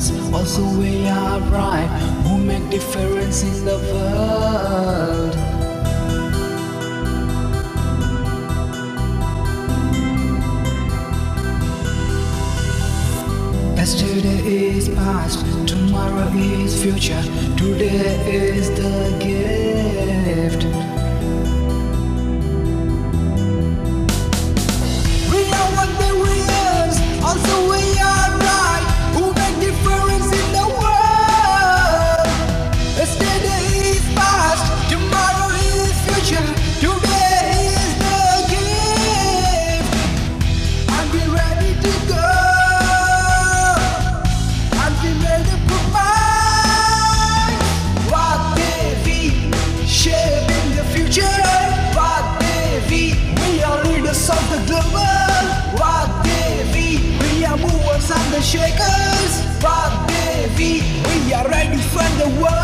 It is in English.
ends. Also, we are bright, who make difference in the world. Yesterday is past, tomorrow is future, today is the gift. Shakers. They we we are ready for the world.